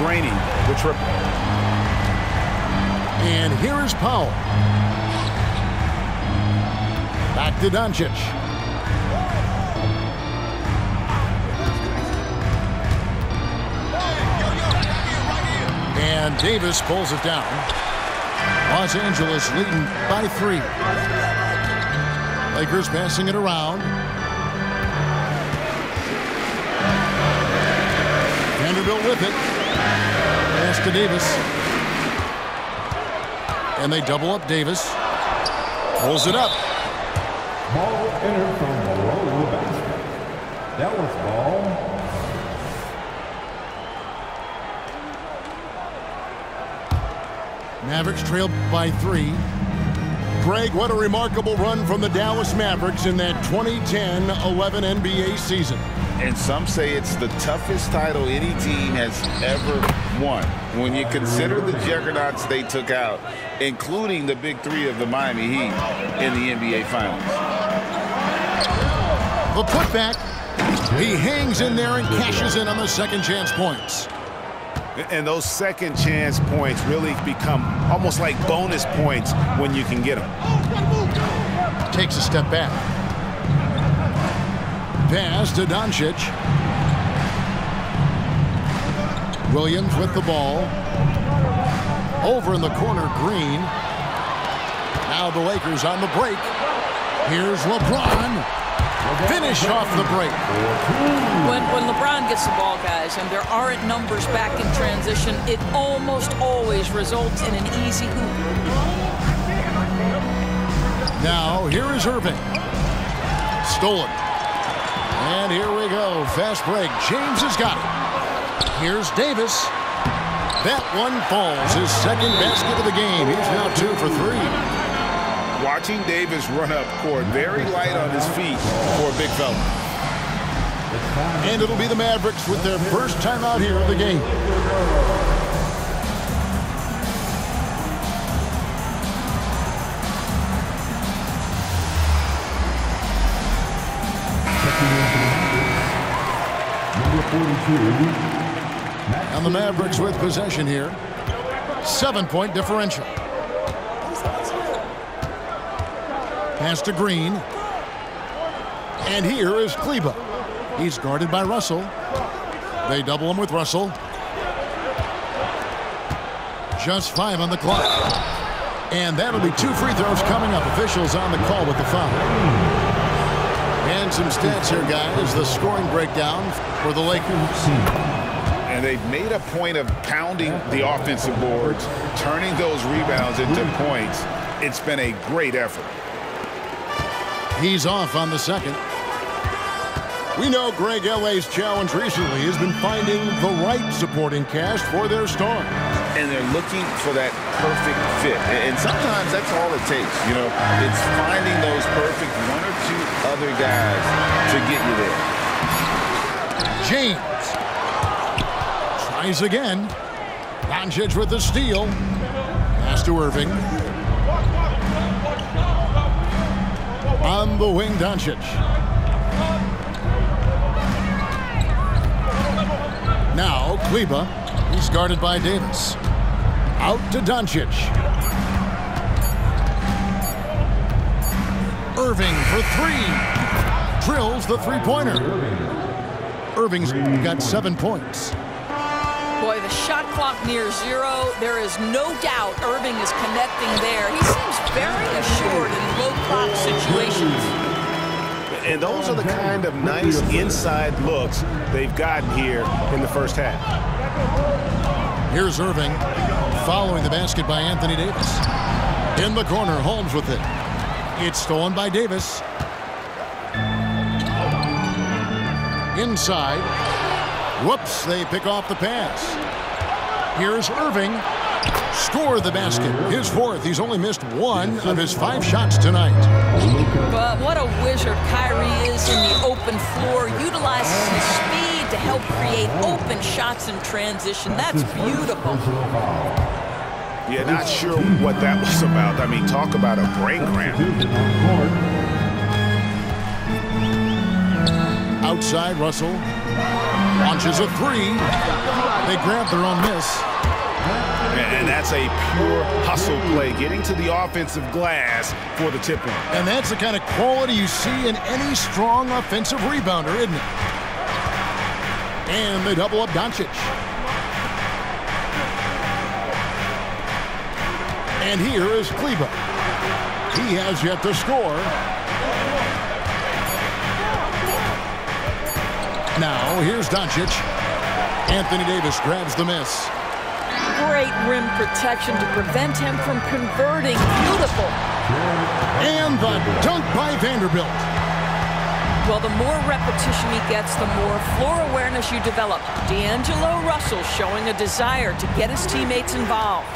draining. Which and here is Powell. Back to Doncic. And Davis pulls it down. Los Angeles leading by three. Lakers passing it around. Vanderbilt with it. Pass to Davis. And they double up Davis. Pulls it up. Ball entered from below the basket. That was ball. Mavericks trailed by three. Greg, what a remarkable run from the Dallas Mavericks in that 2010-11 NBA season. And some say it's the toughest title any team has ever won. When you consider the juggernauts they took out, including the big three of the Miami Heat in the NBA Finals. The putback. He hangs in there and cashes in on the second chance points. And those second chance points really become almost like bonus points when you can get them. Takes a step back. Pass to Doncic. Williams with the ball. Over in the corner, Green. Now the Lakers on the break. Here's LeBron. Finish off the break. When, when LeBron gets the ball, guys, and there aren't numbers back in transition, it almost always results in an easy hoop. Now, here is Irving. Stolen. And here we go. Fast break. James has got it. Here's Davis. That one falls. His second basket of the game. He's now two for three. Watching Davis run up court, very light on his feet for a big fella. And it'll be the Mavericks with their first time out here of the game. And the Mavericks with possession here. Seven-point differential. Pass to Green. And here is Kleber. He's guarded by Russell. They double him with Russell. Just five on the clock. And that'll be two free throws coming up. Officials on the call with the foul. And some stats here, guys. The scoring breakdown for the Lakers. And they've made a point of pounding the offensive boards, turning those rebounds into points. It's been a great effort. He's off on the second. We know Greg L.A.'s challenge recently has been finding the right supporting cast for their stars. And they're looking for that perfect fit. And sometimes that's all it takes. You know, it's finding those perfect one or two other guys to get you there. James tries again. Doncic with the steal. Pass to Irving. On the wing, Doncic. Now, Kleber. He's guarded by Davis. Out to Doncic. Irving for three. Drills the three-pointer. Irving's got seven points. Boy, clock near zero. There is no doubt Irving is connecting there. He seems very assured in low clock situations. And those are the kind of nice inside looks they've gotten here in the first half. Here's Irving following the basket by Anthony Davis. In the corner, Holmes with it. It's stolen by Davis. Inside. Whoops, they pick off the pass. Here's Irving. Score the basket. His fourth. He's only missed one of his five shots tonight. But what a wizard Kyrie is in the open floor. Utilizes his speed to help create open shots in transition. That's beautiful. Yeah, not sure what that was about. I mean, talk about a brain cramp. Outside, Russell. Launches a three. They grab their own miss. And that's a pure hustle play, getting to the offensive glass for the tip in. And that's the kind of quality you see in any strong offensive rebounder, isn't it? And they double up Doncic. And here is Kleber. He has yet to score. Now, here's Doncic. Anthony Davis grabs the miss. Great rim protection to prevent him from converting. Beautiful. And the dunk by Vanderbilt. Well, the more repetition he gets, the more floor awareness you develop. D'Angelo Russell showing a desire to get his teammates involved.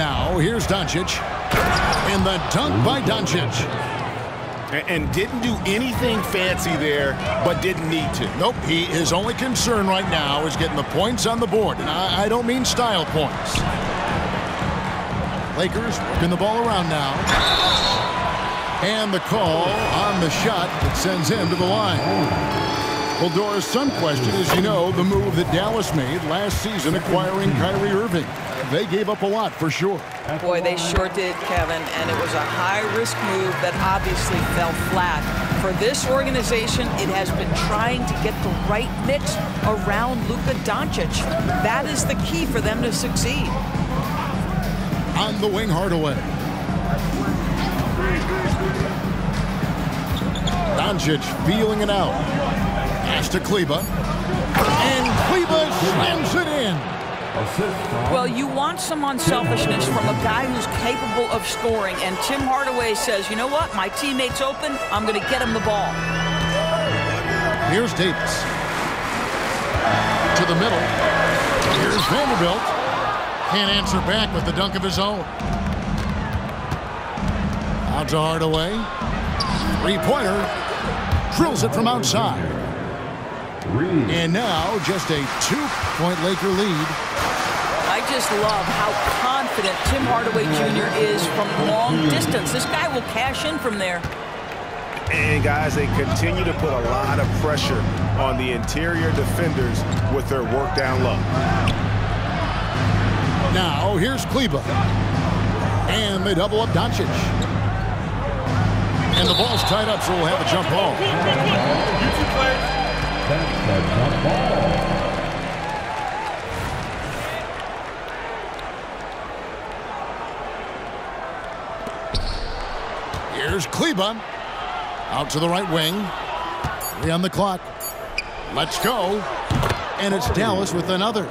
Now, here's Doncic. And the dunk by Doncic. And didn't do anything fancy there, but didn't need to. Nope, he, his only concern right now is getting the points on the board. And I, I don't mean style points. Lakers working the ball around now. And the call on the shot that sends him to the line. Well, Doris, some question is, you know, the move that Dallas made last season acquiring Kyrie Irving. They gave up a lot for sure. Boy, they sure did, Kevin, and it was a high-risk move that obviously fell flat. For this organization, it has been trying to get the right mix around Luka Doncic. That is the key for them to succeed. On the wing, Hardaway. Doncic feeling it out. Pass to Kleber. And Kleber slams it in. Well, you want some unselfishness from a guy who's capable of scoring, and Tim Hardaway says, you know what, my teammate's open, I'm going to get him the ball. Here's Davis. To the middle. Here's Vanderbilt. Can't answer back with the dunk of his own. Out to Hardaway. Three-pointer. Drills it from outside. And now just a two-point Laker lead. I just love how confident Tim Hardaway Jr. is from long distance. This guy will cash in from there. And guys, they continue to put a lot of pressure on the interior defenders with their work down low. Now, here's Kleber. And they double up Doncic. And the ball's tied up, so we'll have a jump ball. Here's Kleber. Out to the right wing. Three on the clock. Let's go. And it's Dallas with another.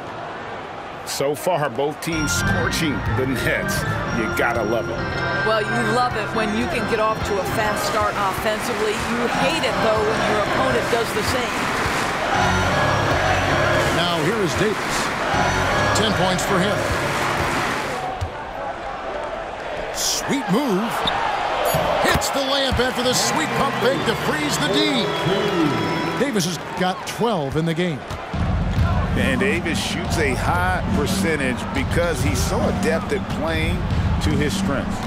So far, both teams scorching the Nets. You gotta love it. Well, you love it when you can get off to a fast start offensively. You hate it, though, when your opponent does the same. Now here is Davis. Ten points for him. Sweet move. Hits the layup after the sweet pump fake to freeze the D. Davis has got 12 in the game. And Davis shoots a high percentage because he's so adept at playing to his strengths.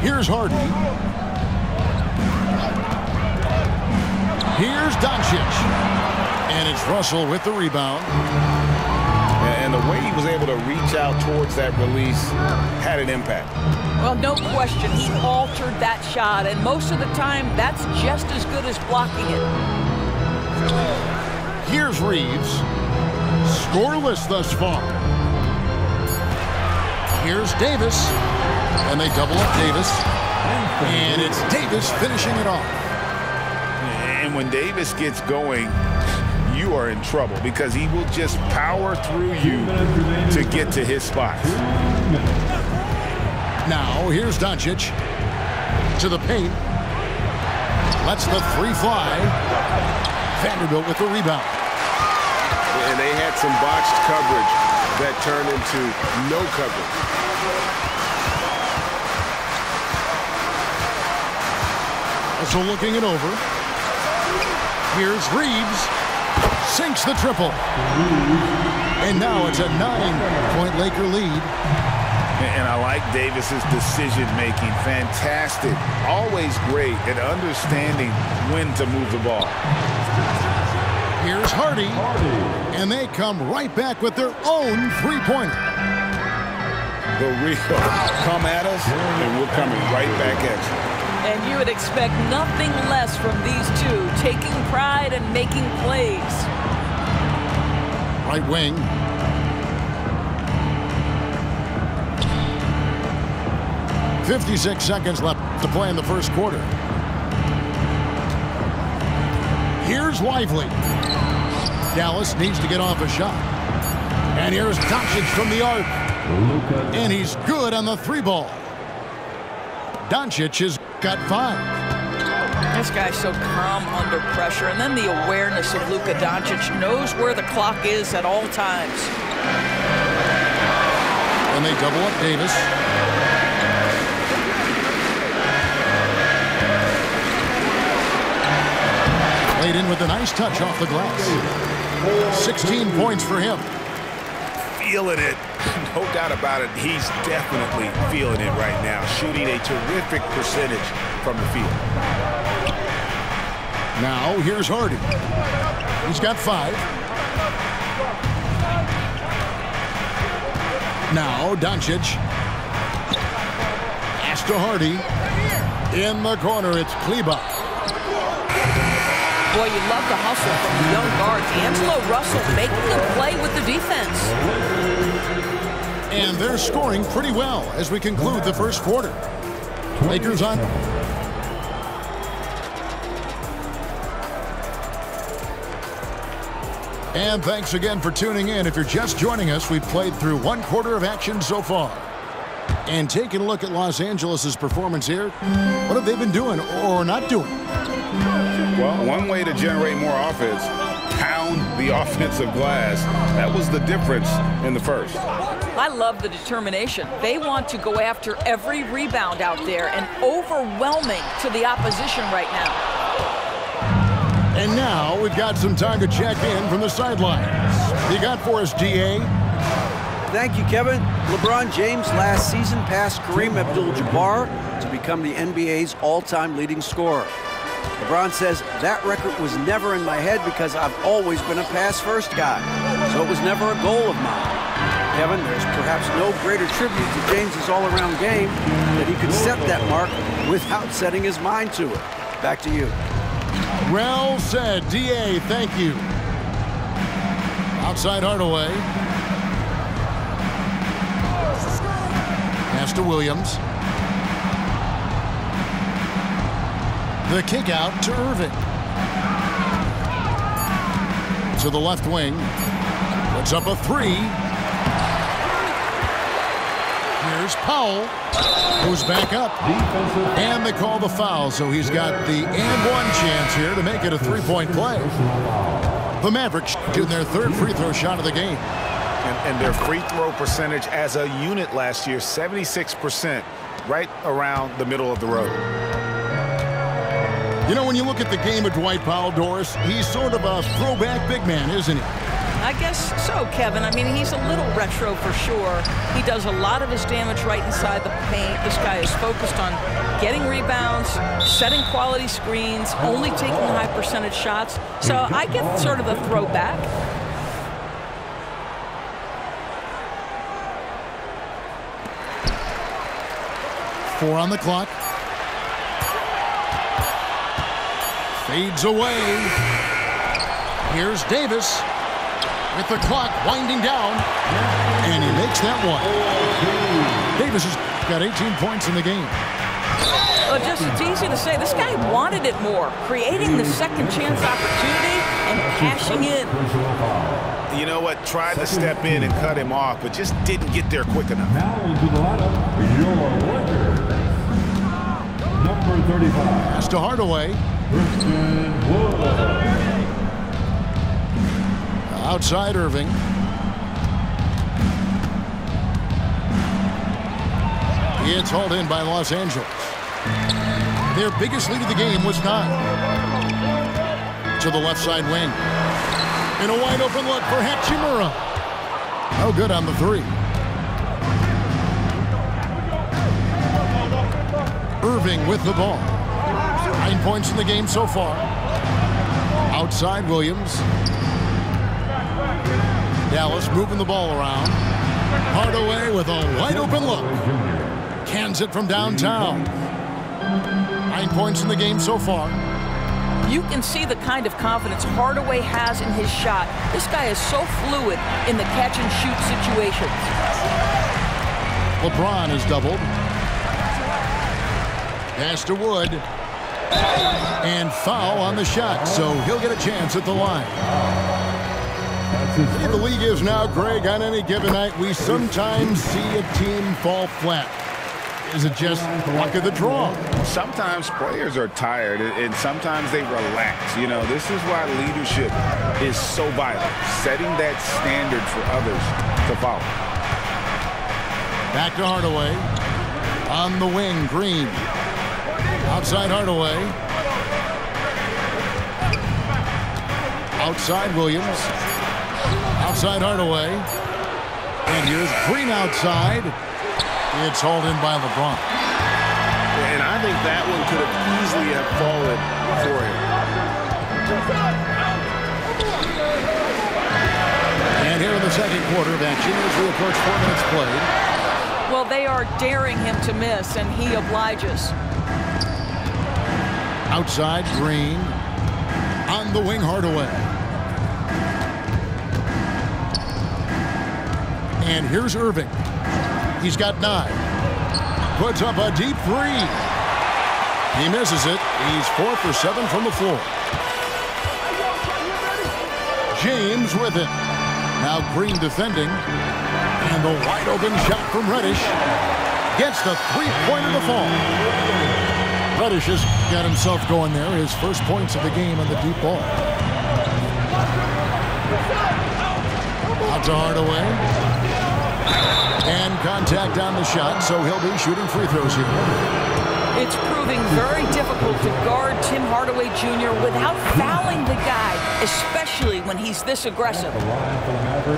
Here's Harden. Here's Doncic. And it's Russell with the rebound. And the way he was able to reach out towards that release had an impact. Well, no question, he altered that shot, and most of the time, that's just as good as blocking it. Here's Reaves. Scoreless thus far. Here's Davis. And they double up Davis. And it's Davis finishing it off. And when Davis gets going, you are in trouble because he will just power through you to get to his spots. Now, here's Doncic. To the paint. Lets the three fly. Vanderbilt with the rebound. And they had some botched coverage that turned into no coverage. Also looking it over. Here's Reaves. Sinks the triple. And now it's a nine-point Laker lead. And I like Davis's decision making. Fantastic. Always great at understanding when to move the ball. Here's Hardy. And they come right back with their own three-pointer. The real come at us, and we're coming right back at you. And you would expect nothing less from these two, taking pride and making plays. Right wing. Fifty-six seconds left to play in the first quarter. Here's Lively. Dallas needs to get off a shot. And here's Doncic from the arc. And he's good on the three ball. Doncic has got five. This guy's so calm under pressure. And then the awareness of Luka Doncic knows where the clock is at all times. And they double up Davis. Laid in with a nice touch off the glass. 16 points for him. Feeling it. No doubt about it. He's definitely feeling it right now. Shooting a terrific percentage from the field. Now, here's Hardy. He's got five. Now, Doncic. Pass to Hardy. In the corner, it's Kleber. Boy, you love the hustle from the young guard. Angelo Russell making a play with the defense. And they're scoring pretty well as we conclude the first quarter. Lakers on. And thanks again for tuning in. If you're just joining us, we've played through one quarter of action so far. And taking a look at Los Angeles' performance here, what have they been doing or not doing? Well, one way to generate more offense, pound the offensive glass. That was the difference in the first. I love the determination. They want to go after every rebound out there and overwhelming to the opposition right now. And now we've got some time to check in from the sidelines. You got for us, DA? Thank you, Kevin. LeBron James last season passed Kareem Abdul-Jabbar to become the NBA's all-time leading scorer. LeBron says, that record was never in my head because I've always been a pass-first guy, so it was never a goal of mine. Kevin, there's perhaps no greater tribute to James's all-around game that he could set that mark without setting his mind to it. Back to you. Well said, DA. Thank you. Outside Hardaway. Pass to Williams. The kick out to Irving. To the left wing. Puts up a three. Powell. Who's back up. And they call the foul, so he's got the and one chance here to make it a three-point play. The Mavericks shooting their third free throw shot of the game. And, and their free throw percentage as a unit last year, 76%, right around the middle of the road. You know, when you look at the game of Dwight Powell, Doris, he's sort of a throwback big man, isn't he? I guess so, Kevin. I mean, he's a little retro for sure. He does a lot of his damage right inside the paint. This guy is focused on getting rebounds, setting quality screens, only taking high percentage shots. So mm-hmm. I get sort of the throwback. Four on the clock. Fades away. Here's Davis with the clock winding down. And he makes that one. Davis has got 18 points in the game. Well, just it's easy to say. This guy wanted it more, creating the second chance opportunity and cashing in. You know what? Tried to step in and cut him off, but just didn't get there quick enough. Now into the lineup, your Lakers. Number 35, Pass to Hardaway. Christian Wood. Outside Irving. It's hauled in by Los Angeles. Their biggest lead of the game was nine. To the left side wing. And a wide open look for Hachimura. No good on the three. Irving with the ball. Nine points in the game so far. Outside Williams. Dallas moving the ball around. Hardaway with a wide open look. Cans it from downtown. Nine points in the game so far. You can see the kind of confidence Hardaway has in his shot. This guy is so fluid in the catch and shoot situations. LeBron is doubled. Pass to Wood. And foul on the shot, so he'll get a chance at the line. The league is now, Greg, on any given night, we sometimes see a team fall flat. Is it just luck of the draw? Sometimes players are tired and sometimes they relax. You know, this is why leadership is so vital, setting that standard for others to follow. Back to Hardaway. On the wing, Green. Outside Hardaway. Outside Williams. Outside Hardaway. And here's Green outside. It's hauled in by LeBron. And I think that one could have easily have fallen for him. And here in the second quarter of action as we approach four minutes played. Well, they are daring him to miss, and he obliges. Outside Green. On the wing, Hardaway. And here's Irving. He's got nine. Puts up a deep three. He misses it. He's four for seven from the floor. James with it. Now Green defending. And the wide open shot from Reddish. Gets the three-pointer to fall. Reddish has got himself going there. His first points of the game on the deep ball. Out to Hardaway. And contact on the shot, so he'll be shooting free throws here. It's proving very difficult to guard Tim Hardaway Jr. without fouling the guy, especially when he's this aggressive.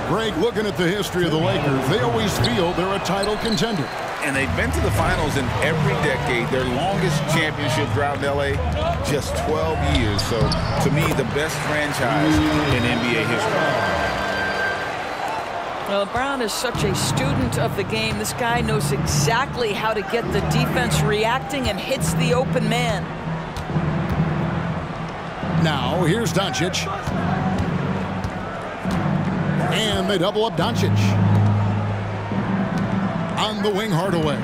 Greg, looking at the history of the Lakers, they always feel they're a title contender. And they've been to the finals in every decade. Their longest championship drought in L.A., just 12 years. So, to me, the best franchise in NBA history. Well, Brown is such a student of the game. This guy knows exactly how to get the defense reacting and hits the open man. Now, here's Doncic. And they double up Doncic. On the wing, Hardaway.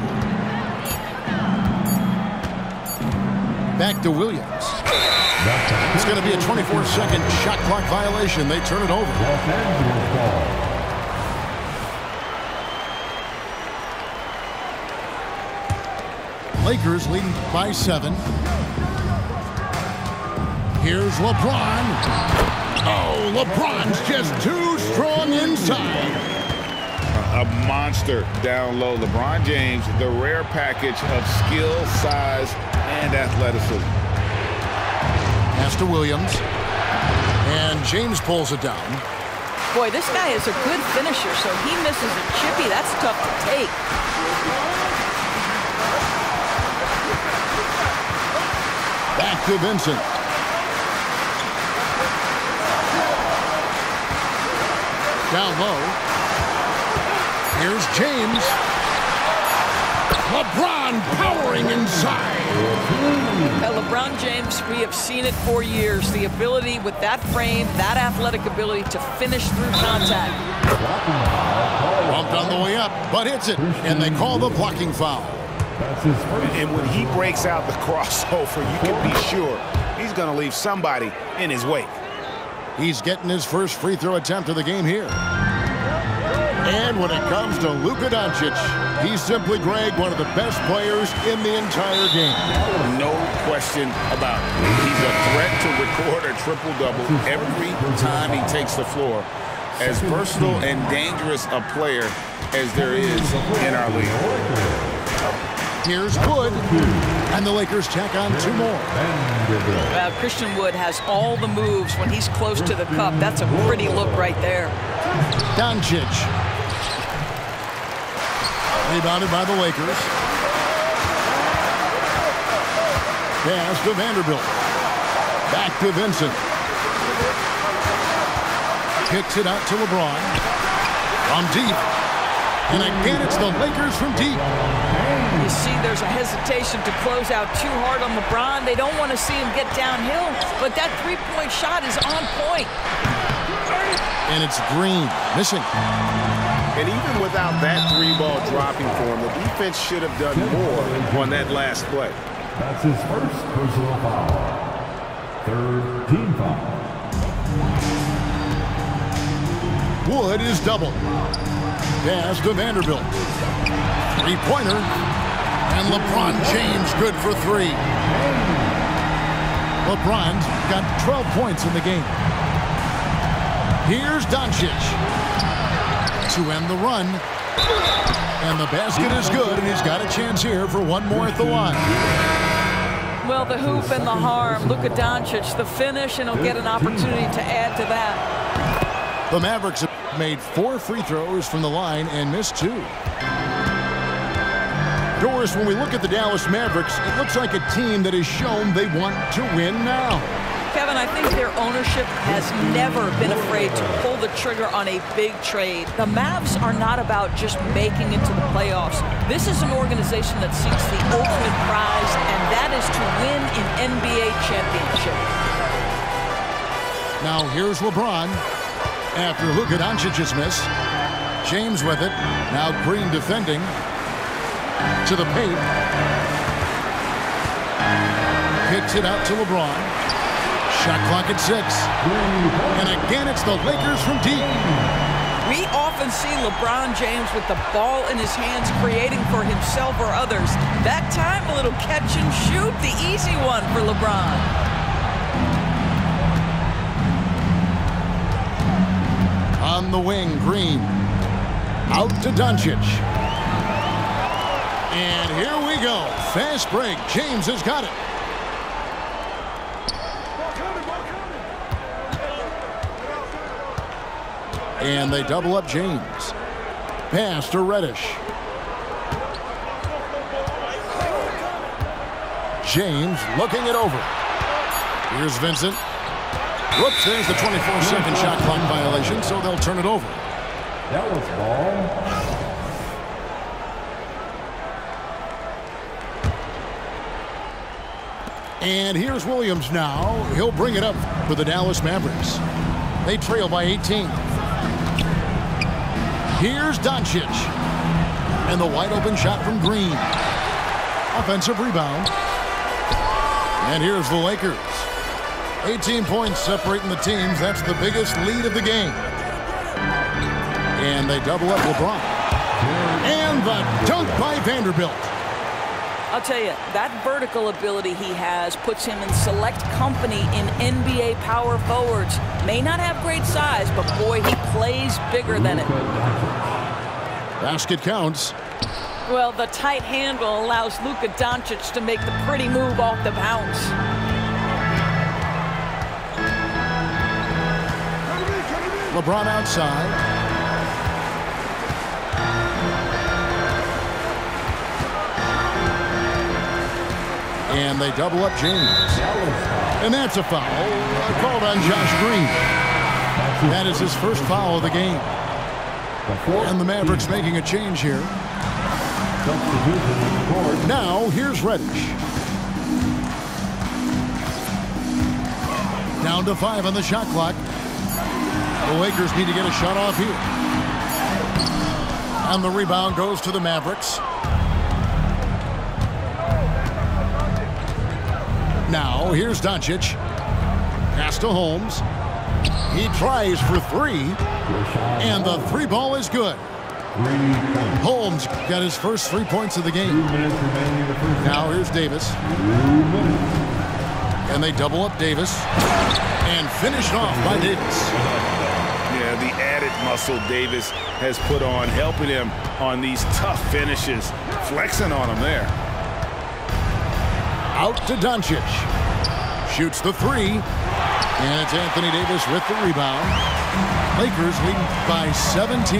Back to Williams. It's going to be a 24-second shot clock violation. They turn it over. Los Angeles ball. Lakers leading by seven. Here's LeBron. Oh, LeBron's just too strong inside. A monster down low. LeBron James, the rare package of skill, size, and athleticism. Pass to Williams. And James pulls it down. Boy, this guy is a good finisher, so he misses a chippy. That's tough to take. Back to Vincent. Down low. Here's James. LeBron powering inside. Now, LeBron James, we have seen it for years. The ability with that frame, that athletic ability to finish through contact. Bumped on the way up, but hits it. And they call the blocking foul. That's his first. And when he breaks out the crossover, you can be sure he's going to leave somebody in his wake. He's getting his first free throw attempt of the game here. And when it comes to Luka Doncic, he's simply, Greg, one of the best players in the entire game. No question about it. He's a threat to record a triple-double every time he takes the floor. As versatile and dangerous a player as there is in our league. Here's Wood. And the Lakers check on two more. Vanderbilt. Uh, Christian Wood has all the moves when he's close to the cup. That's a pretty look right there. Doncic. Rebounded by the Lakers. Pass to Vanderbilt. Back to Vincent. Kicks it out to LeBron. From deep. And again, it's the Lakers from deep. You see there's a hesitation to close out too hard on LeBron. They don't want to see him get downhill, but that three-point shot is on point. And it's Green, missing. And even without that three ball dropping for him, the defense should have done more on that last play. That's his first personal foul. Third team foul. Wood is double. Pass to Vanderbilt. Three-pointer. And LeBron James good for three. LeBron's got 12 points in the game. Here's Doncic to end the run. And the basket is good, and he's got a chance here for one more at the line. Well, the hoop and the harm. Luka Doncic, the finish, and he'll get an opportunity to add to that. The Mavericks have made four free throws from the line and missed two. Doris, when we look at the Dallas Mavericks, it looks like a team that has shown they want to win now. Kevin, I think their ownership has never been afraid to pull the trigger on a big trade. The Mavs are not about just making it to the playoffs. This is an organization that seeks the ultimate prize, and that is to win an NBA championship. Now here's LeBron after Luka Doncic's miss. James with it. Now Green defending. To the paint. Kicks it out to LeBron. Shot clock at six. And again, it's the Lakers from deep. We often see LeBron James with the ball in his hands creating for himself or others. That time, a little catch and shoot, the easy one for LeBron. The wing, Green. Out to Doncic. And here we go. Fast break. James has got it. And they double up James. Pass to Reddish. James looking it over. Here's Vincent. Whoops, there's the 24-second shot clock violation, so they'll turn it over. That was ball. And here's Williams now. He'll bring it up for the Dallas Mavericks. They trail by 18. Here's Doncic. And the wide open shot from Green. Offensive rebound. And here's the Lakers. 18 points separating the teams. That's the biggest lead of the game. And they double up LeBron. And the dunk by Vanderbilt. I'll tell you, that vertical ability he has puts him in select company in NBA power forwards. May not have great size, but boy, he plays bigger than it. Basket counts. Well, the tight handle allows Luka Doncic to make the pretty move off the bounce. LeBron outside. And they double up James. And that's a foul uh, called on Josh Green. That is his first foul of the game. And the Mavericks making a change here. Now, here's Reddish. Down to five on the shot clock. The Lakers need to get a shot off here. And the rebound goes to the Mavericks. Now, here's Doncic. Pass to Holmes. He tries for three. And the three ball is good. Holmes got his first three points of the game. Now here's Davis. And they double up Davis. And finished off by Davis. Muscle Davis has put on, helping him on these tough finishes, flexing on him there. Out to Doncic. Shoots the three. And it's Anthony Davis with the rebound. Lakers leading by 17.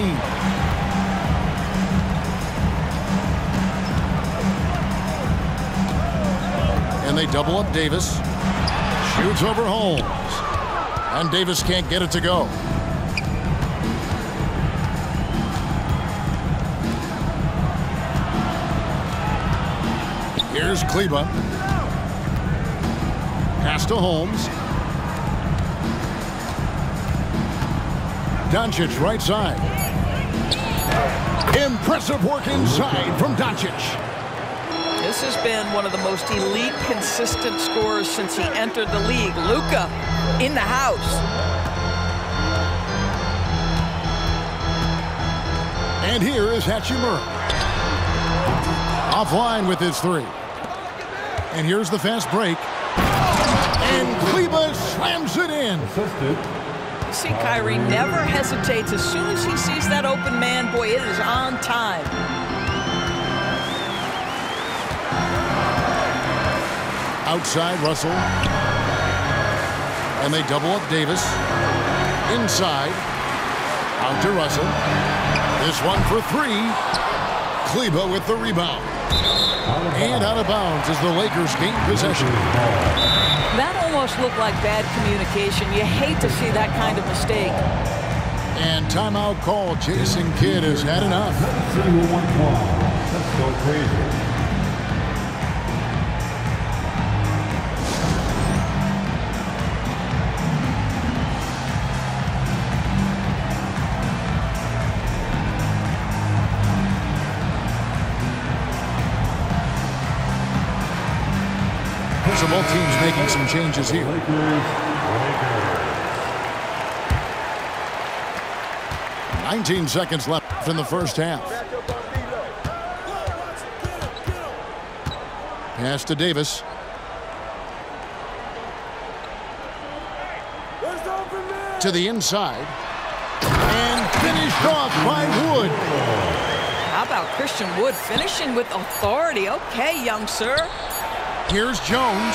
And And they double up Davis. Shoots over Holmes. And Davis can't get it to go. Here's Kleber. Pass to Holmes. Doncic right side. Impressive work inside from Doncic. This has been one of the most elite, consistent scorers since he entered the league. Luka in the house. And here is Hachimura. Offline with his three. And here's the fast break. And Kleber slams it in. You see, Kyrie never hesitates. As soon as he sees that open man, boy, it is on time. Outside Russell. And they double up Davis. Inside. Out to Russell. This one for three. Kleber with the rebound. And out of bounds as the Lakers gain possession. That almost looked like bad communication. You hate to see that kind of mistake. And timeout call. Jason Kidd has had enough. City will 112. Let's go crazy. So both teams making some changes here. 19 seconds left in the first half. Pass to Davis. To the inside. And finished off by Wood. How about Christian Wood finishing with authority? Okay, young sir. Here's Jones.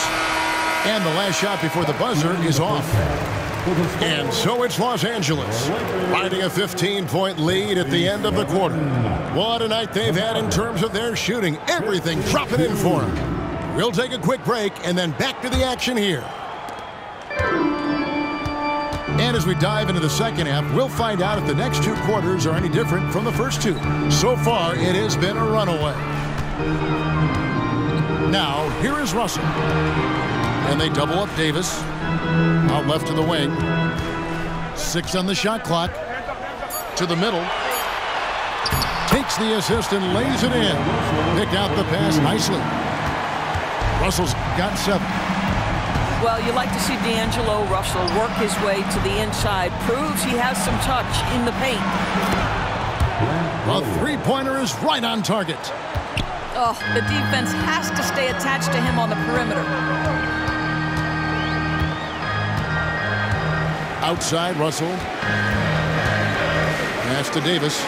And the last shot before the buzzer is off. And so it's Los Angeles, riding a 15-point lead at the end of the quarter. What a night they've had in terms of their shooting. Everything dropping in for them. We'll take a quick break and then back to the action here. And as we dive into the second half, we'll find out if the next two quarters are any different from the first two. So far, it has been a runaway. Now, here is Russell. And they double up Davis. Out left to the wing. Six on the shot clock. To the middle. Takes the assist and lays it in. Picked out the pass nicely. Russell's got seven. Well, you like to see D'Angelo Russell work his way to the inside. Proves he has some touch in the paint. A three-pointer is right on target. Oh, the defense has to stay attached to him on the perimeter. Outside, Russell. Pass to Davis.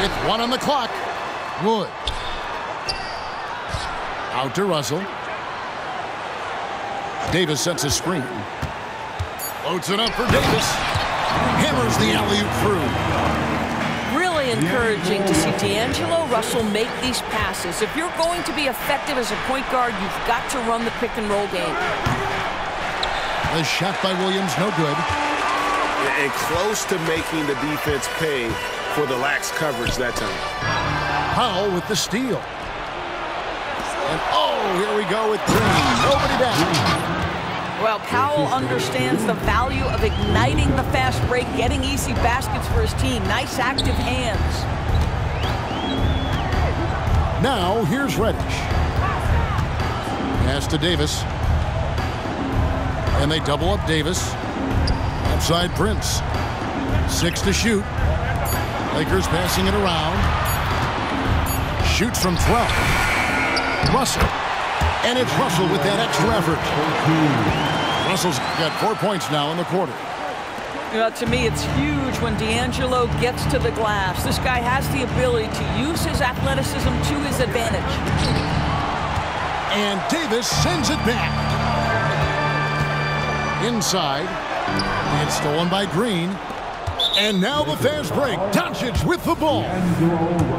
With one on the clock, Wood. Out to Russell. Davis sets a screen. Floats it up for Davis. Hammers the alley-oop through. Really encouraging to see D'Angelo Russell make these passes. If you're going to be effective as a point guard, you've got to run the pick and roll game. The shot by Williams, no good. And close to making the defense pay for the lax coverage that time. Powell with the steal. And oh, here we go with Green. Nobody down. Well, Powell understands the value of igniting the fast break, getting easy baskets for his team. Nice active hands. Now, here's Reddish. Pass to Davis. And they double up Davis. Upside Prince. Six to shoot. Lakers passing it around. Shoots from 12. Russell. And it's Russell with that extra effort. Russell's got four points now in the quarter. You know, to me, it's huge when D'Angelo gets to the glass. This guy has the ability to use his athleticism to his advantage. And Davis sends it back. Inside. It's stolen by Green. And now the fast break. Doncic with the ball.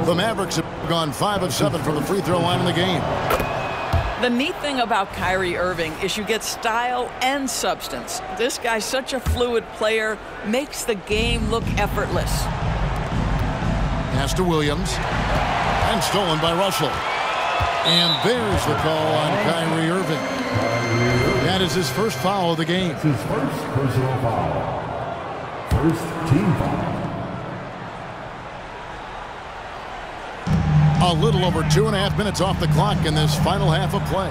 The Mavericks have gone 5 of 7 from the free throw line in the game. The neat thing about Kyrie Irving is you get style and substance. This guy's such a fluid player, makes the game look effortless. Pass to Williams. And stolen by Russell. And there's the call on Kyrie Irving. That is his first foul of the game. It's his first personal foul. First team foul. A little over two and a half minutes off the clock in this final half of play.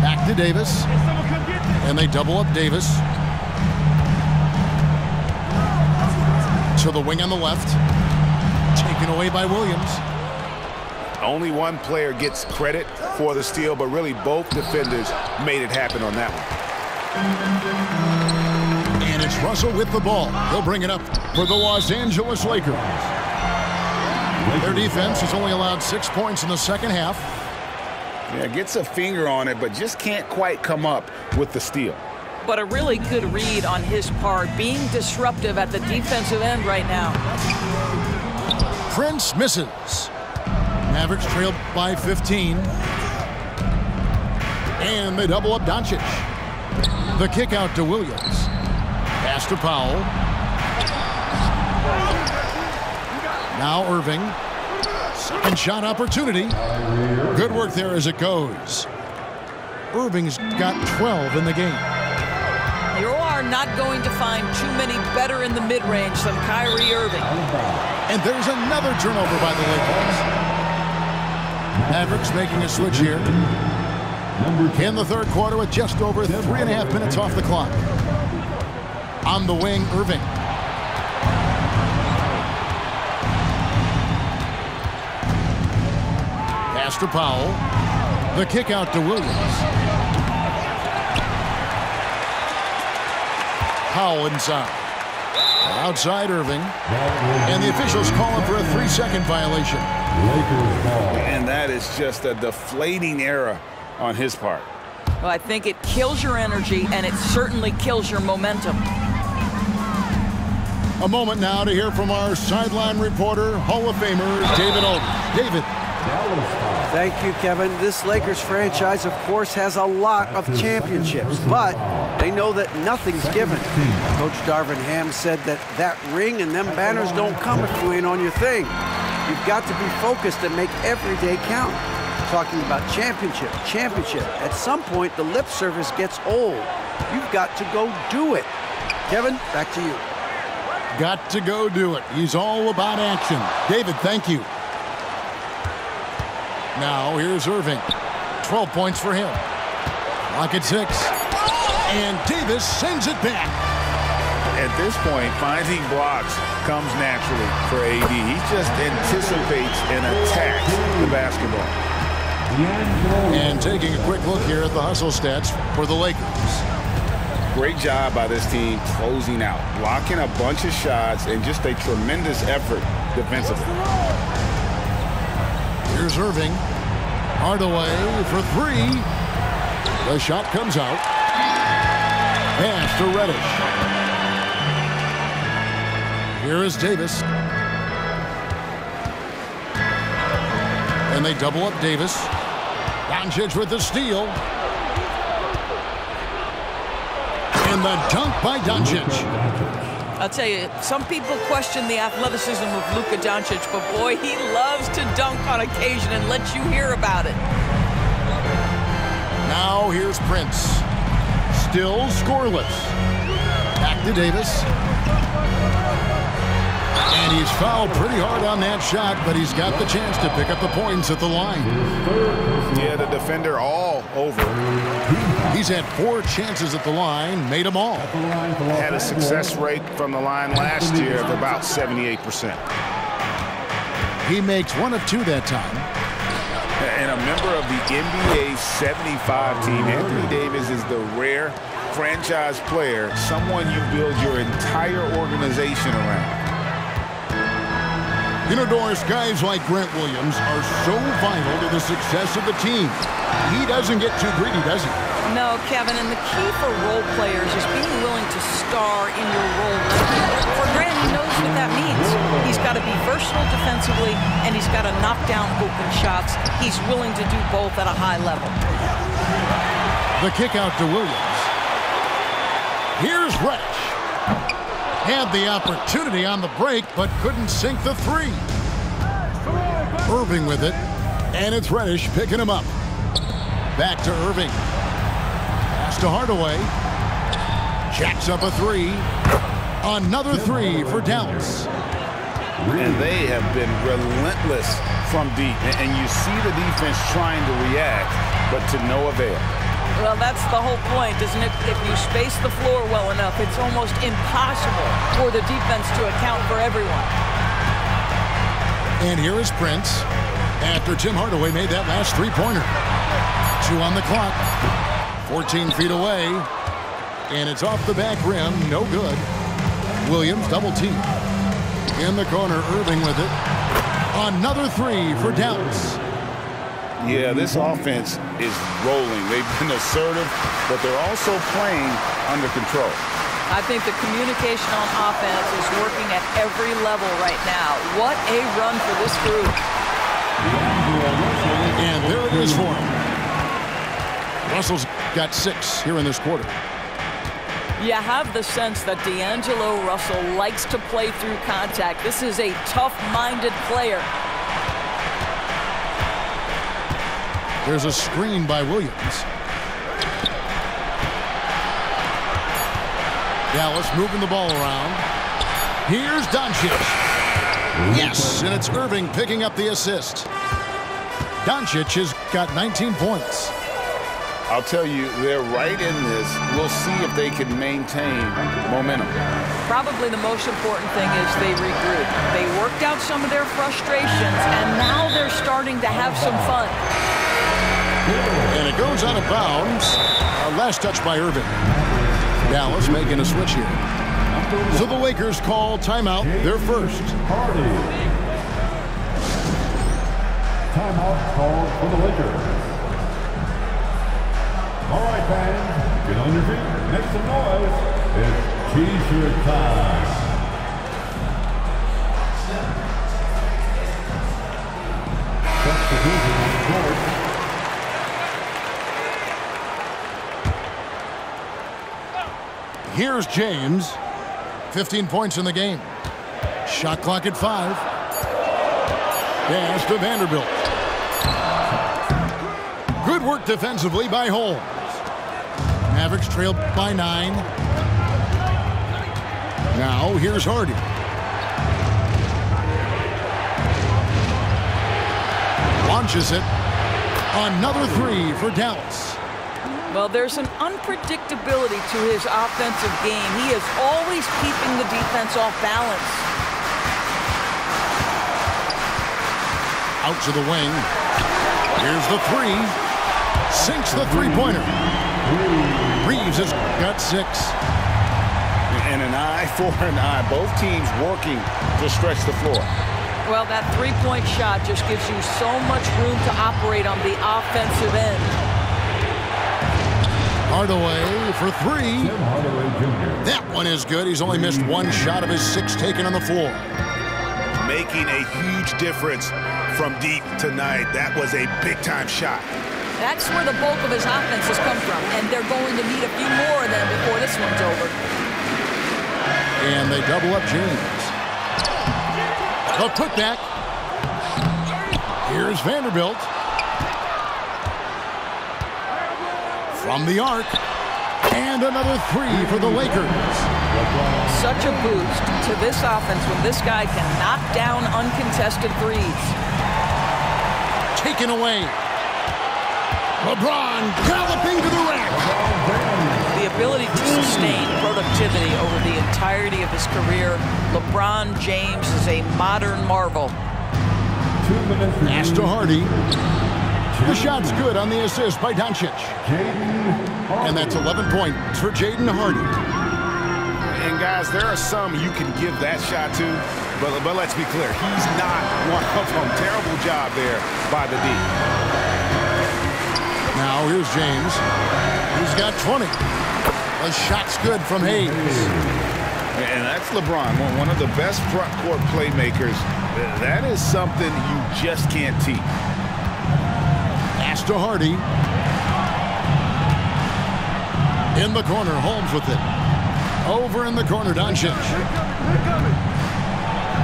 Back to Davis. And they double up Davis. To the wing on the left. Taken away by Williams. Only one player gets credit for the steal, but really both defenders made it happen on that one. And it's Russell with the ball. He'll bring it up for the Los Angeles Lakers. Their defense has only allowed six points in the second half. Yeah, gets a finger on it, but just can't quite come up with the steal. But a really good read on his part, being disruptive at the defensive end right now. Prince misses. Mavericks trailed by 15. And they double up Doncic. The kick out to Williams. Pass to Powell. Now Irving. Second shot opportunity. Good work there as it goes. Irving's got 12 in the game. You are not going to find too many better in the mid-range than Kyrie Irving. And there's another turnover by the Lakers. Mavericks making a switch here. In the third quarter with just over three and a half minutes off the clock. On the wing, Irving. To Powell. The kick out to Williams. Powell inside. Outside Irving. And the officials calling for a three-second violation. And that is just a deflating error on his part. Well, I think it kills your energy, and it certainly kills your momentum. A moment now to hear from our sideline reporter, Hall of Famer David Aldridge. David, Thank you, Kevin. This Lakers franchise, of course, has a lot of championships, but they know that nothing's given. Coach Darvin Ham said that that ring and them banners don't come if you ain't on your thing. You've got to be focused and make every day count. Talking about championship, championship. At some point, the lip service gets old. You've got to go do it. Kevin, back to you. got to go do it. He's all about action. David, thank you. Now here's Irving. 12 points for him. Clock at six. And Davis sends it back. At this point, finding blocks comes naturally for AD. He just anticipates and attacks the basketball. And taking a quick look here at the hustle stats for the Lakers. Great job by this team closing out, blocking a bunch of shots, and just a tremendous effort defensively. Here's Irving. Hardaway for three. The shot comes out. Pass to Reddish. Here is Davis. And they double up Davis. Doncic with the steal. And the dunk by Doncic. I'll tell you, some people question the athleticism of Luka Doncic, but boy, he loves to dunk on occasion and let you hear about it. Now here's Prince. Still scoreless. Back to Davis. And he's fouled pretty hard on that shot, but he's got the chance to pick up the points at the line. Yeah, the defender all over. He's had four chances at the line, made them all. Had a success rate from the line last year of about 78%. He makes one of two that time. And a member of the NBA 75 team, Anthony Davis is the rare franchise player, someone you build your entire organization around. Doris, guys like Grant Williams are so vital to the success of the team. He doesn't get too greedy, does he? No, Kevin, and the key for role players is being willing to star in your role. For Grant, he knows what that means. He's got to be versatile defensively, and he's got to knock down open shots. He's willing to do both at a high level. The kick out to Williams. Here's Reddish. Had the opportunity on the break, but couldn't sink the three. Irving with it, and it's Reddish picking him up. Back to Irving. Pass to Hardaway. Jacks up a three. Another three for Dallas. And they have been relentless from deep. And you see the defense trying to react, but to no avail. Well, that's the whole point, isn't it? If you space the floor well enough, it's almost impossible for the defense to account for everyone. And here is Prince after Tim Hardaway made that last three-pointer. Two on the clock. 14 feet away. And it's off the back rim. No good. Williams double team. In the corner, Irving with it. Another three for Dallas. Yeah, this offense is rolling. They've been assertive, but they're also playing under control. I think the communication on offense is working at every level right now. What a run for this group. And there it is for him. Russell's got six here in this quarter. You have the sense that D'Angelo Russell likes to play through contact. This is a tough-minded player. There's a screen by Williams. Dallas moving the ball around. Here's Doncic. Yes, and it's Irving picking up the assist. Doncic has got 19 points. I'll tell you, they're right in this. We'll see if they can maintain momentum. Probably the most important thing is they regroup. They worked out some of their frustrations, and now they're starting to have some fun. And it goes out of bounds. A last touch by Irving. Dallas making a switch here. So the Lakers call timeout, They're first. Timeout called for the Lakers. All right, fans, get on your feet, make some noise. It's T-shirt time. Here's James. 15 points in the game. Shot clock at five. Pass to Vanderbilt. Good work defensively by Holmes. Mavericks trailed by nine. Now here's Hardy. Launches it. Another three for Dallas. Well, there's an unpredictability to his offensive game. He is always keeping the defense off balance. Out to the wing. Here's the three. Sinks the three-pointer. Reaves has got six. And an eye for an eye. Both teams working to stretch the floor. Well, that three-point shot just gives you so much room to operate on the offensive end. Hardaway for three. Tim Hardaway Jr. That one is good. He's only missed one shot of his six taken on the floor. Making a huge difference from deep tonight. That was a big-time shot. That's where the bulk of his offense has come from, and they're going to need a few more of them before this one's over. And they double up James. Oh, the putback. Here's Vanderbilt. From the arc. And another three for the Lakers. Such a boost to this offense when this guy can knock down uncontested threes. Taken away. LeBron galloping to the rack. The ability to sustain productivity over the entirety of his career, LeBron James is a modern marvel. Two minutes Pass to. Hardy. The shot's good on the assist by Doncic. And that's 11 points for Jaden Hardy. And guys, there are some you can give that shot to, but, but let's be clear, he's not one of them. Terrible job there by the D. Now here's James. He's got 20. The shot's good from Hayes. And that's LeBron, one of the best front court playmakers. That is something you just can't teach. Pass to Hardy. In the corner, Holmes with it. Over in the corner, Doncic.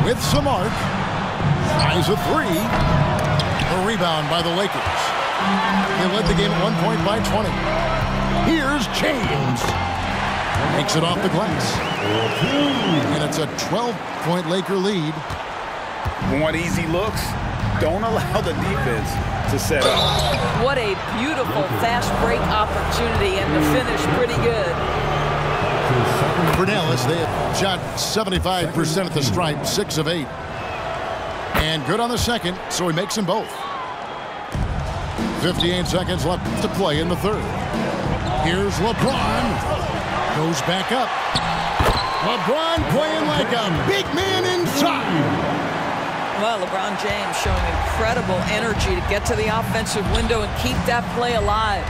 With some arc. Tries a three. A rebound by the Lakers. They led the game at one point by 20. Here's James. Makes it off the glass. And it's a 12-point Laker lead. Want easy looks? Don't allow the defense to set up. What a beautiful fast break opportunity and the mm. finish pretty good. For Dallas, they have shot 75% at the stripe, 6 of 8. And good on the second, so he makes them both. 58 seconds left to play in the third. Here's LeBron. Goes back up. LeBron playing like a big man inside. Well, LeBron James showing incredible energy to get to the offensive window and keep that play alive.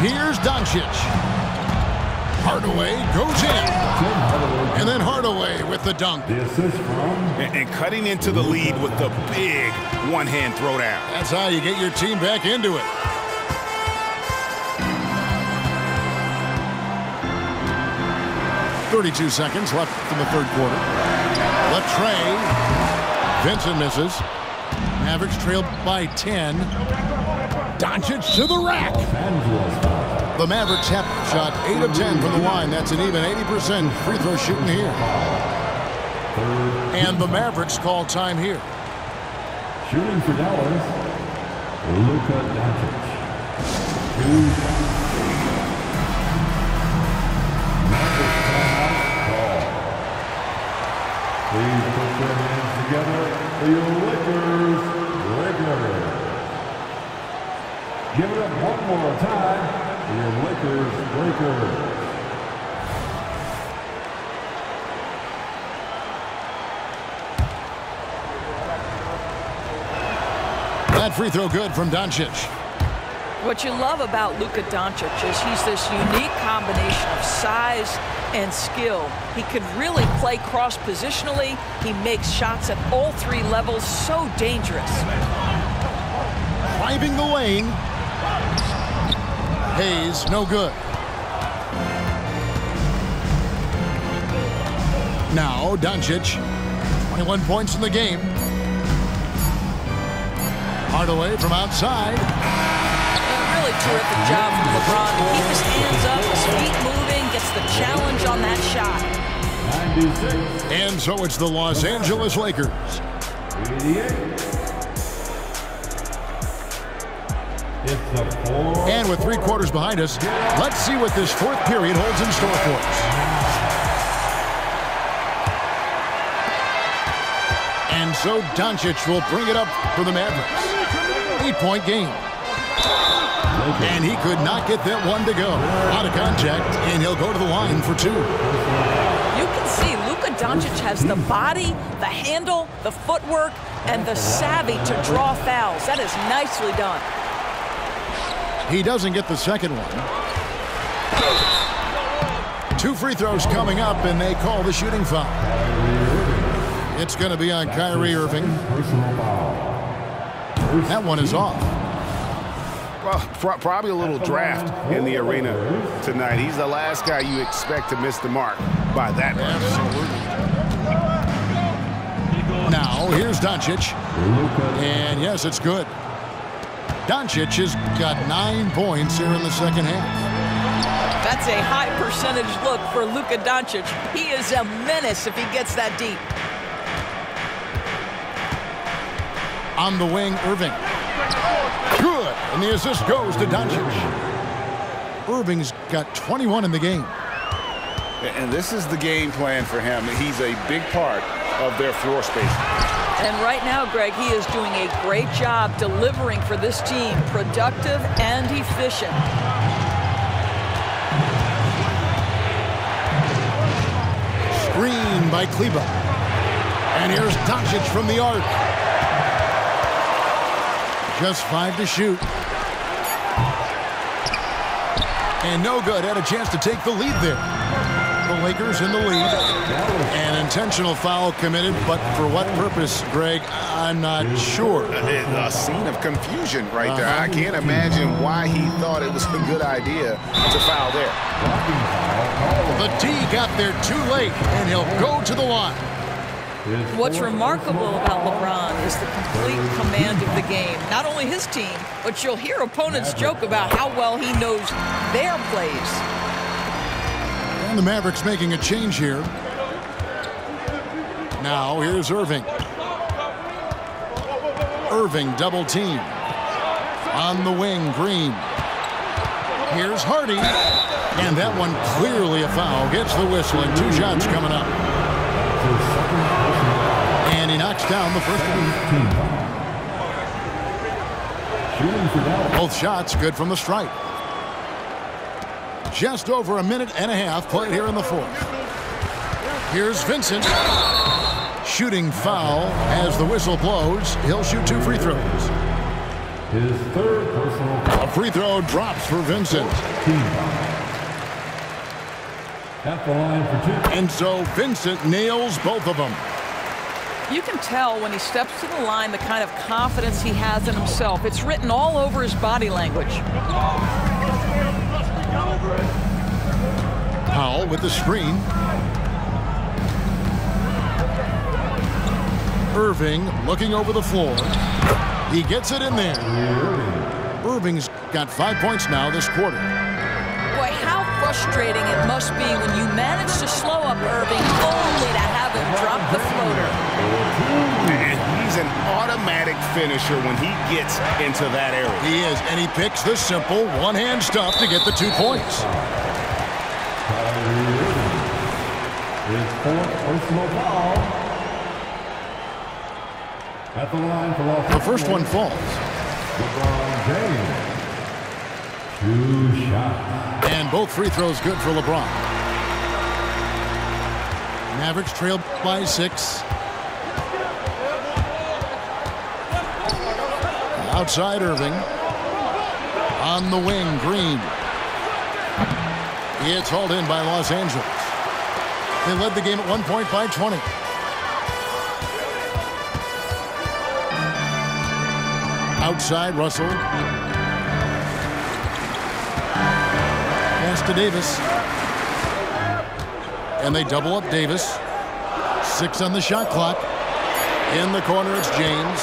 Here's Doncic. Hardaway goes in. And then Hardaway with the dunk. And, and cutting into the lead with the big one-hand throwdown. That's how you get your team back into it. Thirty-two seconds left in the third quarter. Latrey. Vincent misses. Mavericks trailed by 10. Doncic to the rack. The Mavericks have shot 8 of 10 from the line. That's an even 80% free throw shooting here. And the Mavericks call time here. Shooting for Dallas, Luka Doncic. Hands together for your Lakers. Give it up one more time for your Lakers. That free throw good from Doncic. What you love about Luka Doncic is he's this unique combination of size and skill. He can really play cross-positionally. He makes shots at all three levels. So dangerous. Driving the lane. Hayes, no good. Now, Doncic, 21 points in the game. Hardaway from outside. Terrific job from LeBron keep his hands up, his feet moving, gets the challenge on that shot. 96, And so it's the Los Angeles Lakers. 88. It's the four. And with three quarters behind us, let's see what this fourth period holds in store for us. And so Doncic will bring it up for the Mavericks. Eight-point game. And he could not get that one to go. Out of contact, and he'll go to the line for two. You can see Luka Doncic has the body, the handle, the footwork, and the savvy to draw fouls. That is nicely done. He doesn't get the second one. Two free throws coming up, and they call the shooting foul. It's going to be on Kyrie Irving. That one is off. Well, pro- probably a little draft in the arena tonight. He's the last guy you expect to miss the mark by that much. Now, here's Doncic. And yes, it's good. Doncic has got nine points here in the second half. That's a high percentage look for Luka Doncic. He is a menace if he gets that deep. On the wing, Irving. Good. And the assist goes to Doncic. Irving's got 21 in the game. And this is the game plan for him. He's a big part of their floor space. And right now, Greg, he is doing a great job delivering for this team, productive and efficient. Screen by Kleber. And here's Doncic from the arc. Just five to shoot. And no good. Had a chance to take the lead there. The Lakers in the lead. An intentional foul committed, but for what purpose, Greg, I'm not sure. A, a scene of confusion right there. Uh-huh. I can't imagine why he thought it was a good idea to foul there. The D got there too late, and he'll go to the line. What's remarkable about LeBron is the complete command of the game. Not only his team, but you'll hear opponents joke about how well he knows their plays. And the Mavericks making a change here. Now here's Irving. Irving double team. On the wing, Green. Here's Hardy. And that one clearly a foul. Gets the whistle and two shots coming up. Knocks down the first one. Both shots good from the stripe. Just over a minute and a half played here in the fourth. Here's Vincent. Shooting foul as the whistle blows. He'll shoot two free throws. His third personal foul. A free throw drops for Vincent. At the line for two. And so Vincent nails both of them. You can tell when he steps to the line the kind of confidence he has in himself. It's written all over his body language. Powell with the screen. Irving looking over the floor. He gets it in there. Irving's got five points now this quarter. Boy, how frustrating it must be when you manage to slow up Irving only to have him drop the floater. And he's an automatic finisher when he gets into that area. He is, and he picks the simple one-hand stuff to get the two points. Kyrie His fourth personal foul. At the line for Los The first one falls, LeBron James. Two shots. And both free throws good for LeBron. Mavericks trail by six. Outside Irving. On the wing, Green. It's hauled in by Los Angeles. They led the game at one point by 20. Outside, Russell. To Davis. And they double up Davis. Six on the shot clock. In the corner, it's James.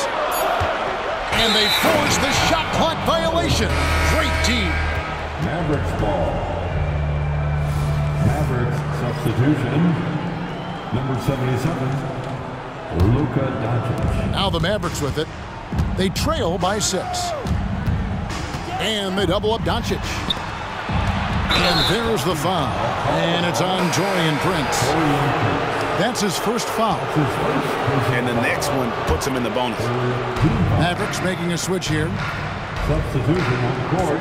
And they force the shot clock violation. Great team. Mavericks ball. Mavericks substitution. Number 77, Luka Doncic. Now the Mavericks with it. They trail by six. And they double up Doncic. And there's the foul. And it's on Taurean Prince. Oh, That's his first foul. And the next one puts him in the bonus. Mavericks making a switch here. Substitution on the court.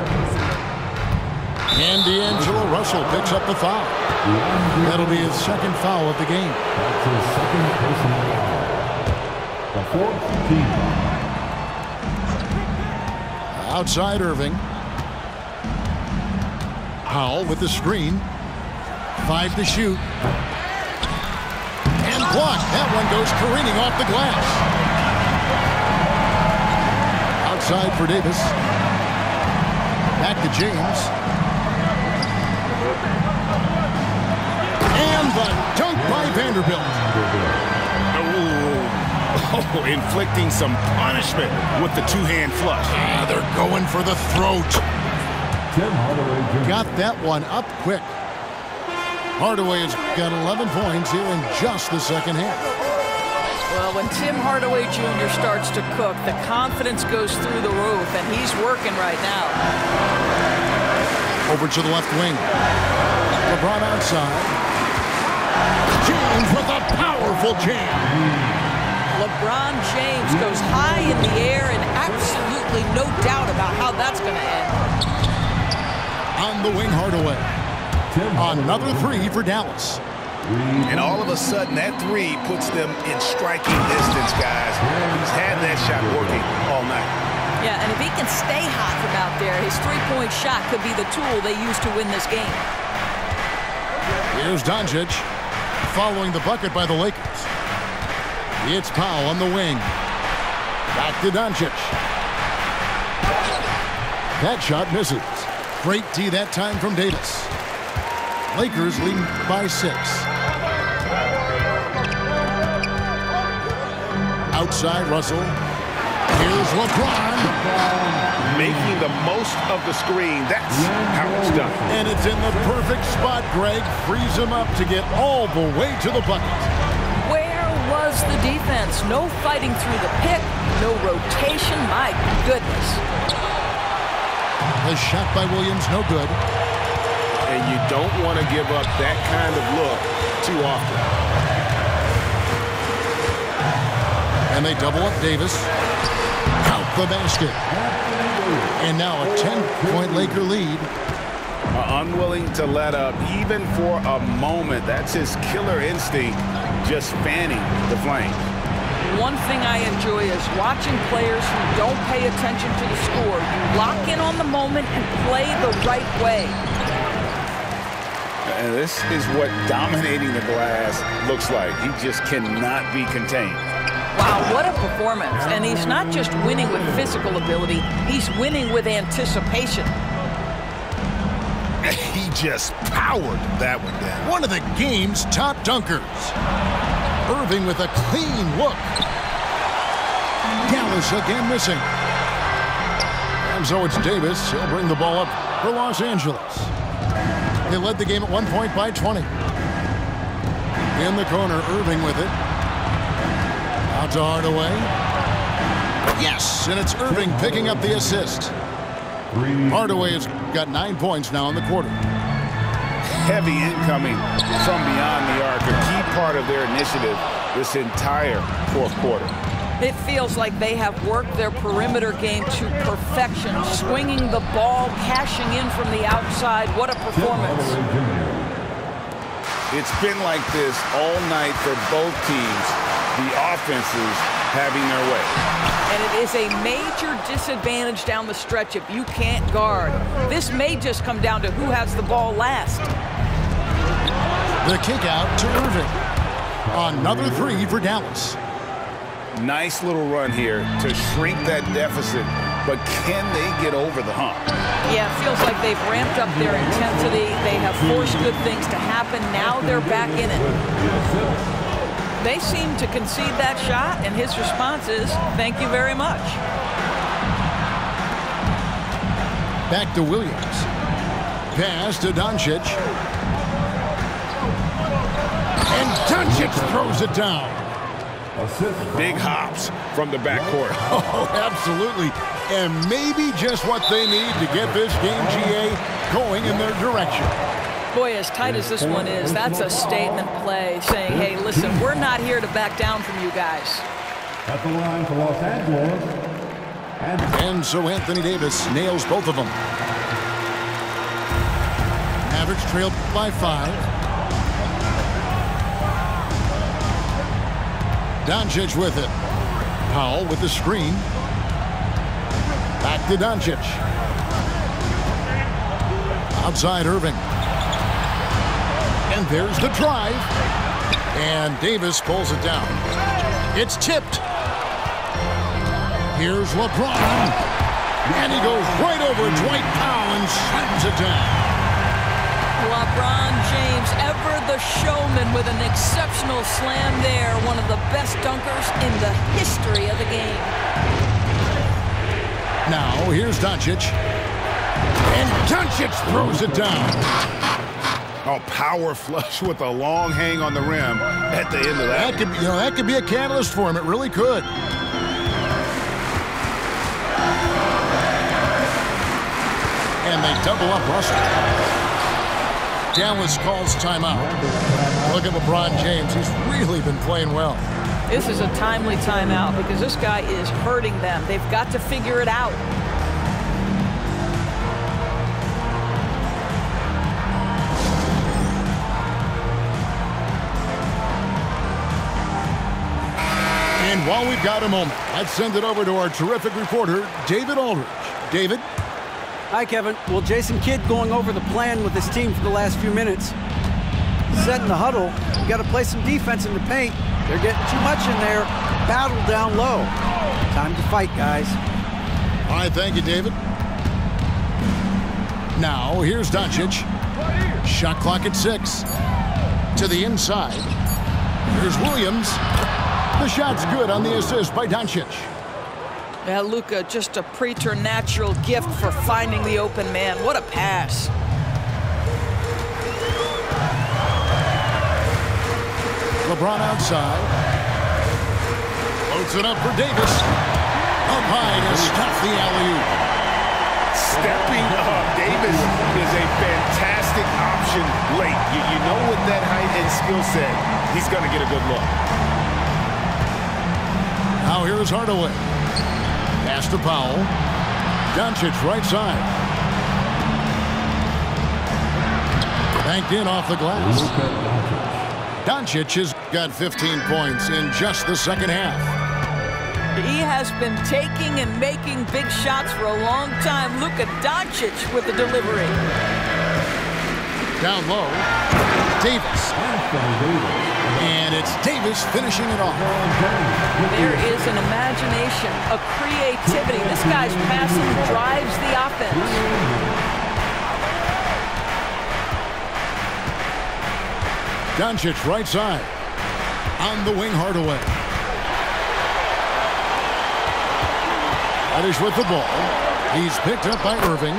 And D'Angelo Russell picks up the foul. That'll be his second foul of the game. That's his second personal foul. The fourth team. Outside Irving. Powell with the screen. Five to shoot. And blocked. That one goes careening off the glass. Outside for Davis. Back to James. And the dunk by Vanderbilt. Oh, inflicting some punishment with the two-hand flush. Ah, they're going for the throat. Tim Hardaway Jr. Got that one up quick. Hardaway has got 11 points here in just the second half. Well, when Tim Hardaway Jr. starts to cook, the confidence goes through the roof, and he's working right now. Over to the left wing. LeBron outside. James with a powerful jam. LeBron James goes high in the air, and absolutely no doubt about how that's going to end. On the wing, Hardaway. Another three for Dallas. And all of a sudden, that three puts them in striking distance, guys. He's had that shot working all night. Yeah, and if he can stay hot from out there, his three-point shot could be the tool they use to win this game. Here's Doncic following the bucket by the Lakers. It's Powell on the wing. Back to Doncic. That shot misses. Great D that time from Davis. Lakers leading by six. Outside Russell. Here's LeBron. Making the most of the screen. That's how it's done. And it's in the perfect spot, Greg. Frees him up to get all the way to the bucket. Where was the defense? No fighting through the pick, no rotation. My goodness. The shot by Williams, no good. And you don't want to give up that kind of look too often. And they double up Davis. Count the basket. And now a 10-point Laker lead. Uh, unwilling to let up even for a moment. That's his killer instinct, just fanning the flames. One thing I enjoy is watching players who don't pay attention to the score. You lock in on the moment and play the right way. And this is what dominating the glass looks like. He just cannot be contained. Wow, what a performance. And he's not just winning with physical ability, he's winning with anticipation. He just powered that one down. One of the game's top dunkers. Irving with a clean look. Dallas again missing. And so it's Davis. He'll bring the ball up for Los Angeles. They led the game at one point by 20. In the corner, Irving with it. Out to Hardaway. Yes, and it's Irving picking up the assist. Hardaway has got nine points now in the quarter. Heavy incoming from beyond the arc, a key part of their initiative this entire fourth quarter. It feels like they have worked their perimeter game to perfection, swinging the ball, cashing in from the outside. What a performance. It's been like this all night for both teams, the offenses having their way. And it is a major disadvantage down the stretch if you can't guard. This may just come down to who has the ball last. The kick out to Irving. Another three for Dallas. Nice little run here to shrink that deficit, but can they get over the hump? Yeah, it feels like they've ramped up their intensity. They have forced good things to happen. Now they're back in it. They seem to concede that shot, and his response is, thank you very much. Back to Williams. Pass to Doncic. And Doncic throws it down. Big hops from the backcourt. Oh, absolutely. And maybe just what they need to get this game, GA, going in their direction. Boy, as tight as this one is, that's a statement play saying, hey, listen, we're not here to back down from you guys. At the line for Los Angeles. And And so Anthony Davis nails both of them. Mavericks trailed by five. Doncic with it. Powell with the screen. Back to Doncic. Outside Irving. And there's the drive. And Davis pulls it down. It's tipped. Here's LeBron. And he goes right over Dwight Powell and slams it down. LeBron James, ever the showman with an exceptional slam there. One of the best dunkers in the history of the game. Now, here's Doncic. And Doncic throws it down. Oh, power flush with a long hang on the rim at the end of that. That could, be, you know, that could be a catalyst for him. It really could. And they double up Russell. Dallas calls timeout. Look at LeBron James. He's really been playing well. This is a timely timeout because this guy is hurting them. They've got to figure it out. And while we've got a moment, let's send it over to our terrific reporter, David Aldridge. David? Hi, Kevin. Well, Jason Kidd going over the plan with his team for the last few minutes. Set in the huddle. You got to play some defense in the paint. They're getting too much in there. Battle down low. Time to fight, guys. All right, thank you, David. Now, here's Doncic. Shot clock at six. To the inside. Here's Williams. The shot's good on the assist by Doncic. Yeah, Luka, just a preternatural gift for finding the open man. What a pass. LeBron outside. Floats it up for Davis. Up high to stop the alley-oop. Stepping up, Davis is a fantastic option late. You, you know with that height and skill set, he's going to get a good look. Now here's Hardaway. Pass to Powell. Doncic right side. Banked in off the glass. Doncic has got 15 points in just the second half. He has been taking and making big shots for a long time. Luka Doncic with the delivery. Down low. Davis. And it's Davis finishing it off. There is an imagination, a creativity. This guy's passing drives the offense. Doncic right side. On the wing, Hardaway. That is with the ball. He's picked up by Irving.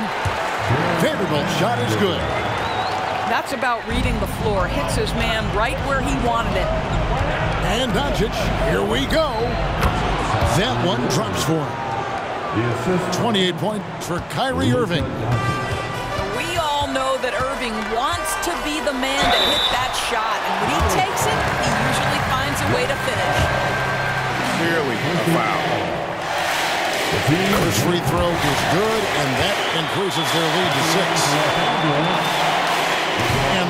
Vanderbilt's shot is good. That's about reading the floor. Hits his man right where he wanted it. And Doncic, here we go. That one drops for him. 28 points for Kyrie Irving. We all know that Irving wants to be the man to hit that shot. And when he takes it, he usually finds a way to finish. Clearly a foul. First free throw is good, and that increases their lead to six.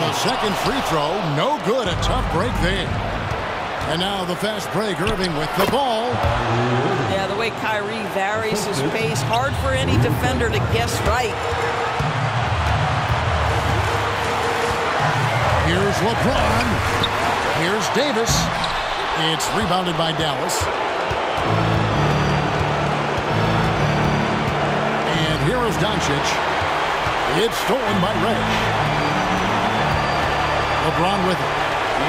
The second free throw, no good. A tough break there. And now the fast break, Irving with the ball. Yeah, the way Kyrie varies his pace, hard for any defender to guess right. Here's LeBron. Here's Davis. It's rebounded by Dallas. And here is Doncic. It's stolen by Ray. LeBron with it.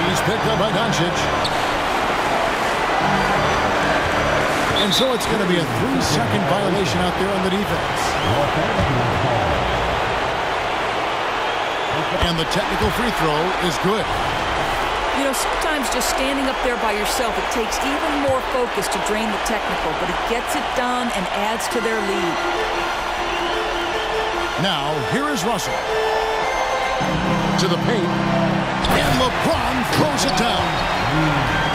He's picked up by Doncic. And so it's going to be a three-second violation out there on the defense. And the technical free throw is good. You know, sometimes just standing up there by yourself, it takes even more focus to drain the technical, but it gets it done and adds to their lead. Now, here is Russell. To the paint. And LeBron throws it down. Mm.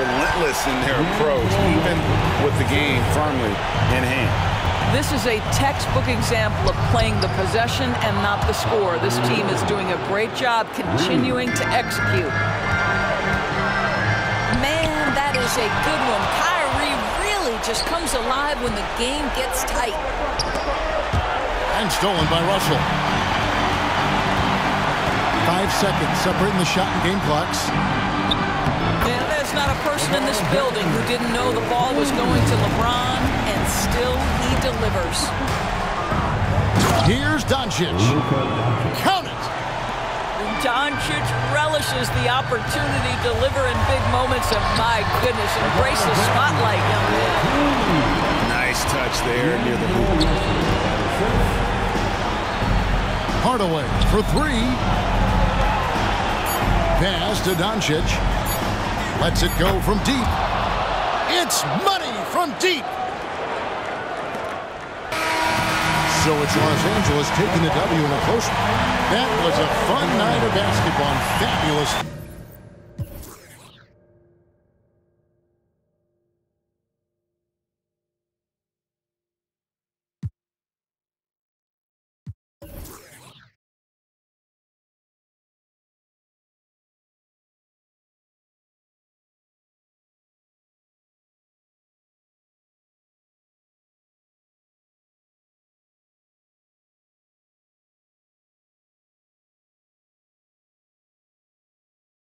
Relentless in their approach, even with the game firmly in hand. This is a textbook example of playing the possession and not the score. This team is doing a great job continuing to execute. Man, that is a good one. Kyrie really just comes alive when the game gets tight. And stolen by Russell. Five seconds separating the shot and game clocks. And there's not a person in this building who didn't know the ball was going to LeBron, and still he delivers. Here's Doncic. Count it. Doncic relishes the opportunity to deliver in big moments, and my goodness, embrace the spotlight, young man. Nice touch there near the hoop. Hardaway for three. Pass to Doncic. Lets it go from deep. It's money from deep. So it's Los Angeles taking the W in a close. That was a fun night of basketball. Fabulous.